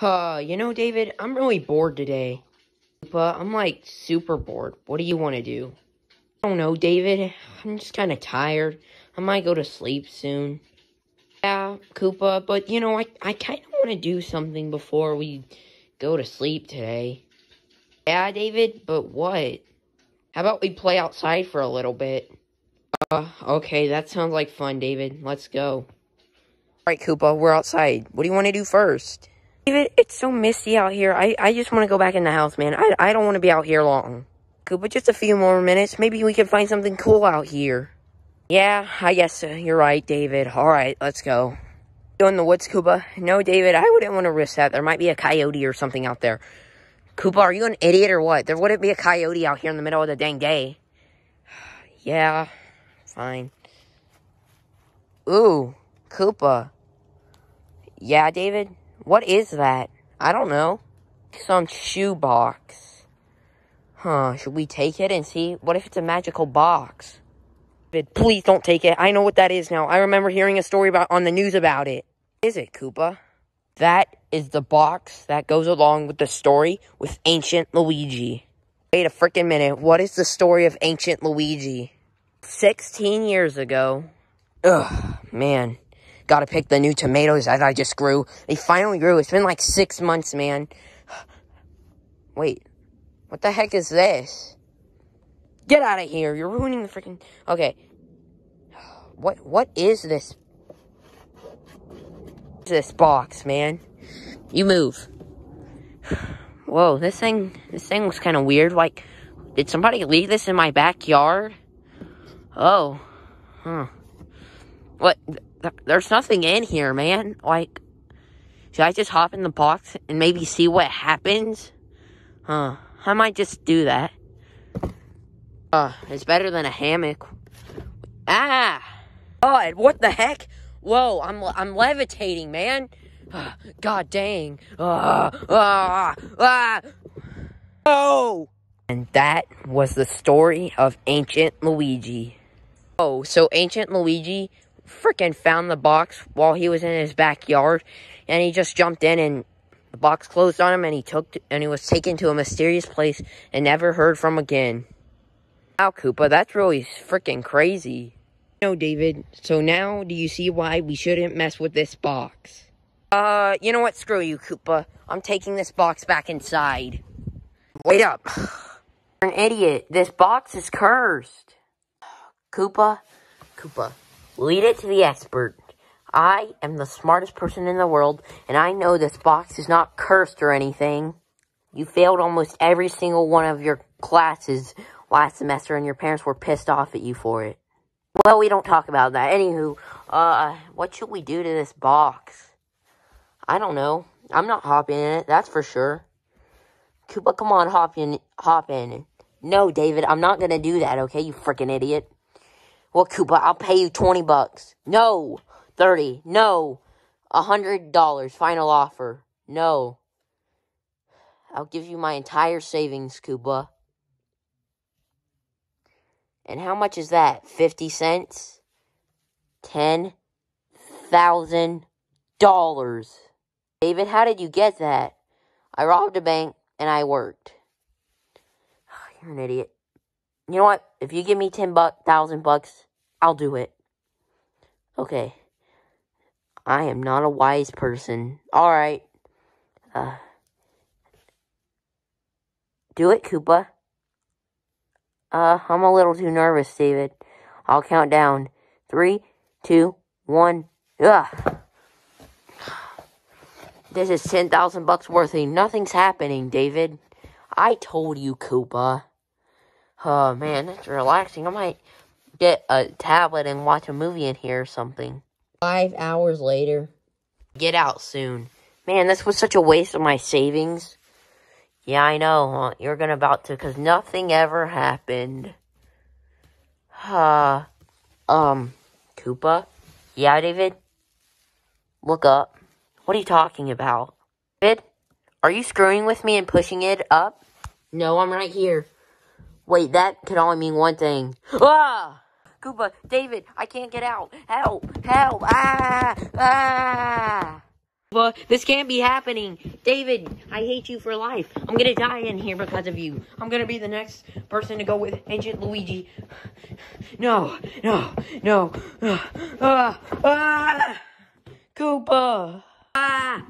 Uh, you know, David, I'm really bored today. But I'm like super bored. What do you want to do? I don't know, David. I'm just kind of tired. I might go to sleep soon. Yeah, Koopa, but you know, I, I kind of want to do something before we go to sleep today. Yeah, David, but what? How about we play outside for a little bit? Uh, okay, that sounds like fun, David. Let's go. Alright, Koopa, we're outside. What do you want to do first? David, it's so misty out here. I, I just want to go back in the house, man. I, I don't want to be out here long. Koopa, just a few more minutes. Maybe we can find something cool out here. Yeah, I guess uh, you're right, David. Alright, let's go. Go in the woods, Koopa? No, David, I wouldn't want to risk that. There might be a coyote or something out there. Koopa, are you an idiot or what? There wouldn't be a coyote out here in the middle of the dang day. yeah, fine. Ooh, Koopa. Yeah, David? What is that? I don't know. Some shoebox. Huh, should we take it and see? What if it's a magical box? Please don't take it. I know what that is now. I remember hearing a story about on the news about it. Is it, Koopa? That is the box that goes along with the story with Ancient Luigi. Wait a freaking minute. What is the story of Ancient Luigi? 16 years ago. Ugh, man. Gotta pick the new tomatoes that I just grew. They finally grew. It's been like six months, man. Wait. What the heck is this? Get out of here. You're ruining the freaking... Okay. What, what is this? This box, man. You move. Whoa, this thing, this thing was kind of weird. Like, did somebody leave this in my backyard? Oh. Huh. What? There's nothing in here, man. Like, should I just hop in the box and maybe see what happens? Huh. I might just do that. Uh, it's better than a hammock. Ah! God, what the heck? Whoa, I'm, I'm levitating, man. God dang. Ah, ah, ah. Oh! And that was the story of Ancient Luigi. Oh, so Ancient Luigi freaking found the box while he was in his backyard, and he just jumped in and the box closed on him, and he took and he was taken to a mysterious place and never heard from again. Wow, Koopa, that's really freaking crazy. No, David. So now, do you see why we shouldn't mess with this box? Uh, you know what? Screw you, Koopa. I'm taking this box back inside. Wait up. You're an idiot. This box is cursed. Koopa, Koopa, lead it to the expert. I am the smartest person in the world, and I know this box is not cursed or anything. You failed almost every single one of your classes last semester, and your parents were pissed off at you for it. Well, we don't talk about that. Anywho, uh, what should we do to this box? I don't know. I'm not hopping in it, that's for sure. Koopa, come on, hop in, hop in. No, David, I'm not gonna do that, okay, you freaking idiot. Well, Koopa, I'll pay you 20 bucks. No. 30. No. A $100. Final offer. No. I'll give you my entire savings, Koopa. And how much is that? 50 cents? $10,000. David, how did you get that? I robbed a bank and I worked. You're an idiot. You know what? If you give me ten buck thousand bucks, I'll do it. Okay. I am not a wise person. Alright. Uh Do it, Koopa. Uh, I'm a little too nervous, David. I'll count down. Three, two, one. Ugh. This is 10,000 bucks worth of nothing's happening, David. I told you, Koopa. Oh, man, that's relaxing. I might get a tablet and watch a movie in here or something. Five hours later. Get out soon. Man, this was such a waste of my savings. Yeah, I know. You're gonna about to, because nothing ever happened. Uh, um, Koopa? Yeah, David? Look up. What are you talking about? David? Are you screwing with me and pushing it up? No, I'm right here. Wait, that could only mean one thing. Ah! Koopa, David, I can't get out. Help! Help! Ah! Ah! But this can't be happening. David, I hate you for life. I'm gonna die in here because of you. I'm gonna be the next person to go with Ancient Luigi. No, no, no. Ah, ah, ah. Koopa. Ah.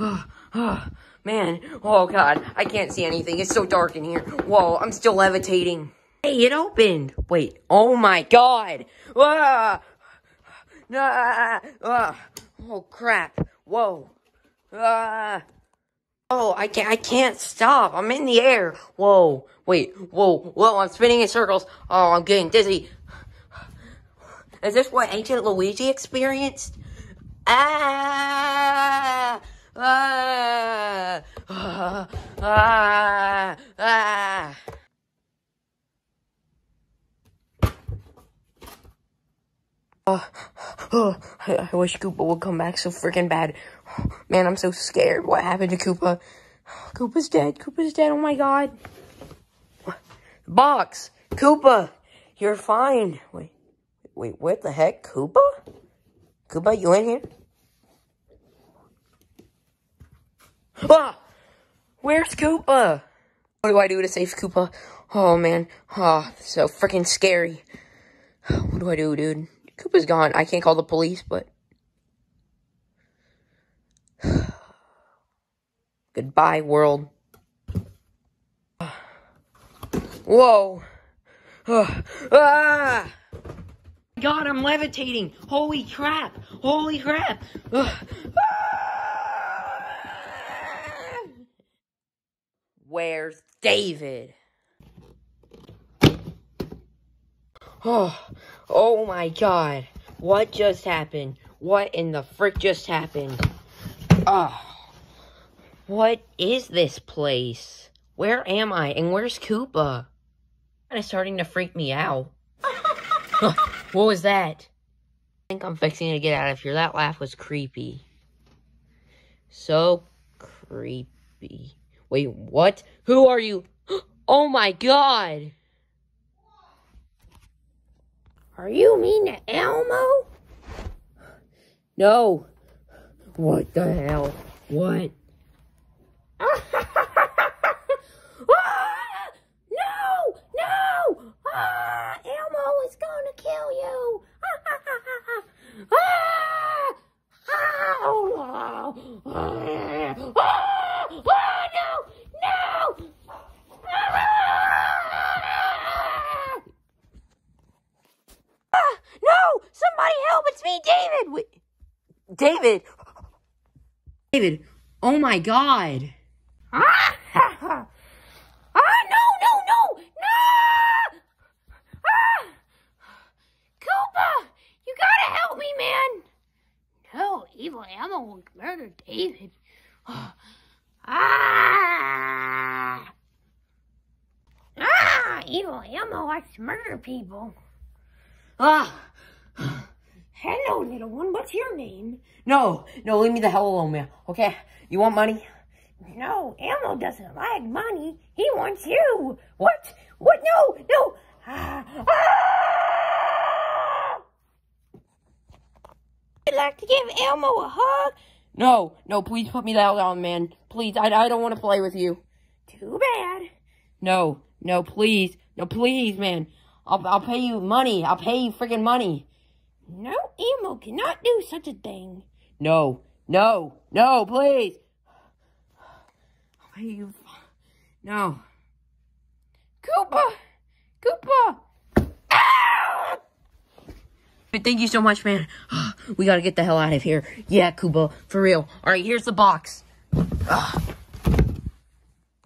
Oh, oh, man. Oh, God. I can't see anything. It's so dark in here. Whoa, I'm still levitating. Hey, it opened. Wait. Oh, my God. Ah. Ah. ah. Oh, crap. Whoa. Ah. Oh, I can't, I can't stop. I'm in the air. Whoa. Wait. Whoa. Whoa, I'm spinning in circles. Oh, I'm getting dizzy. Is this what Ancient Luigi experienced? Ah! Ah! Ah! Ah! ah. Oh, oh, I, I wish Koopa would come back so freaking bad. Man, I'm so scared. What happened to Koopa? Koopa's dead. Koopa's dead. Oh my god. Box. Koopa. You're fine. Wait. Wait, what the heck? Koopa? Koopa, you in here? Ah! Where's Koopa? What do I do to save Koopa? Oh, man. Oh, so freaking scary. What do I do, dude? Koopa's gone. I can't call the police, but... Goodbye, world. Whoa. ah! God, I'm levitating. Holy crap. Holy crap. Where's David? Oh, oh my god. What just happened? What in the frick just happened? Oh, what is this place? Where am I? And where's Koopa? Kind of starting to freak me out. what was that? I think I'm fixing to get out of here. That laugh was creepy. So creepy. Wait, what? Who are you? Oh my god! Are you mean to Elmo? No. What the hell? What? ah, no! No! Ah, Elmo is gonna kill you! ah! Oh, oh, oh, no! No! Ah, no! Somebody help! It's me, David! Wait, David! David! Oh my god! Ah! ah! No! No! No! No! Ah! Koopa! You gotta help me, man! No, evil Elmo will murder David. ah! Ah! Evil Elmo likes to murder people. Ah! Hello, little one. What's your name? No, no, leave me the hell alone, man. Okay? You want money? No, Elmo doesn't like money. He wants you. What? What? No, no. Ah! ah! I'd like to give Elmo a hug. No, no, please put me the hell down, man. Please, I, I don't want to play with you. Too bad. No, no, please. No, please, man. I'll, I'll pay you money. I'll pay you freaking money. No, Elmo cannot do such a thing. No, no, no, please. No. Koopa! Koopa! Ah! Thank you so much, man. We gotta get the hell out of here. Yeah, Koopa, for real. Alright, here's the box.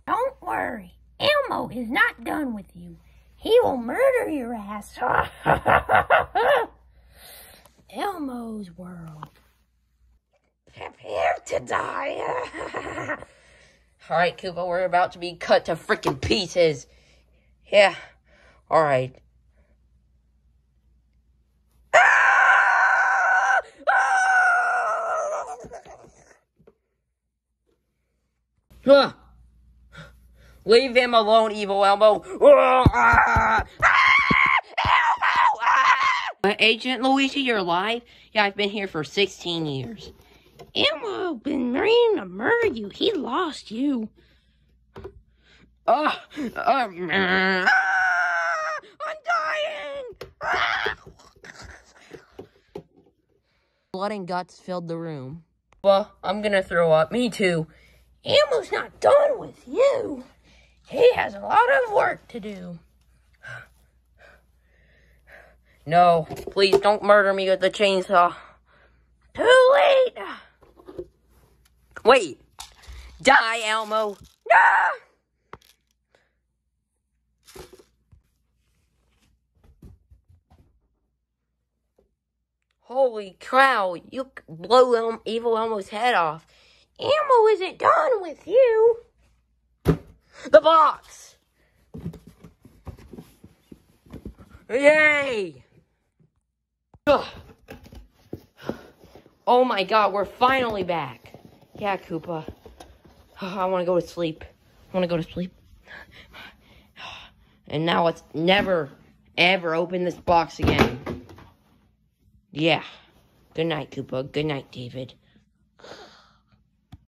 Don't worry. Elmo is not done with you. He will murder your ass. Elmo's world. Prepare to die. Alright, Koopa, we're about to be cut to freaking pieces. Yeah. Alright. Huh. Leave him alone, evil Elmo. Ah! Ah! Elmo! Ancient Luigi, you're alive? Yeah, I've been here for 16 years. Elmo been ready to murder you. He lost you. Oh, um, uh, I'm dying! Ah! Blood and guts filled the room. Well, I'm gonna throw up. Me too. Elmo's not done with you. He has a lot of work to do. No, please don't murder me with the chainsaw. Too late! Wait! Die, Elmo! Ah! Holy cow, you blow Evil Elmo's head off. Elmo isn't done with you. The box! Yay! Oh my god, we're finally back. Yeah, Koopa. I want to go to sleep. I want to go to sleep. And now let's never, ever open this box again. Yeah. Good night, Koopa. Good night, David.